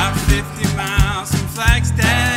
About 50 miles from Flagstaff.